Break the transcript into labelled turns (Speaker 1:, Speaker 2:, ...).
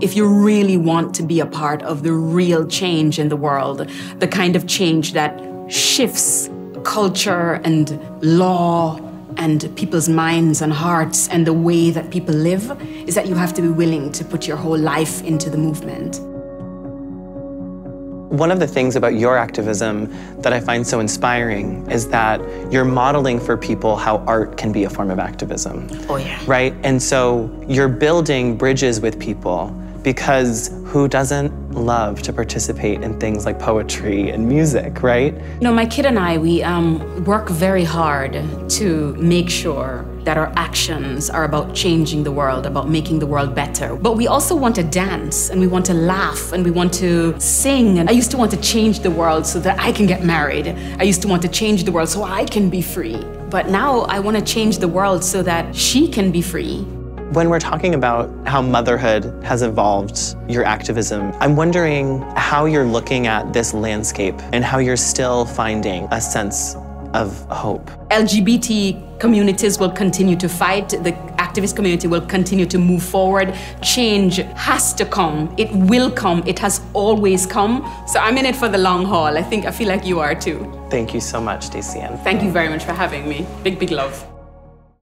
Speaker 1: If you really want to be a part of the real change in the world, the kind of change that shifts culture and law and people's minds and hearts and the way that people live, is that you have to be willing to put your whole life into the movement.
Speaker 2: One of the things about your activism that I find so inspiring is that you're modeling for people how art can be a form of activism.
Speaker 1: Oh, yeah.
Speaker 2: Right? And so you're building bridges with people because who doesn't love to participate in things like poetry and music, right?
Speaker 1: You know, my kid and I, we um, work very hard to make sure that our actions are about changing the world, about making the world better. But we also want to dance and we want to laugh and we want to sing. And I used to want to change the world so that I can get married. I used to want to change the world so I can be free. But now I want to change the world so that she can be free.
Speaker 2: When we're talking about how motherhood has evolved your activism, I'm wondering how you're looking at this landscape and how you're still finding a sense of hope.
Speaker 1: LGBT communities will continue to fight. The activist community will continue to move forward. Change has to come. It will come. It has always come. So I'm in it for the long haul. I think I feel like you are too.
Speaker 2: Thank you so much, Staceyann.
Speaker 1: Thank you very much for having me. Big, big love.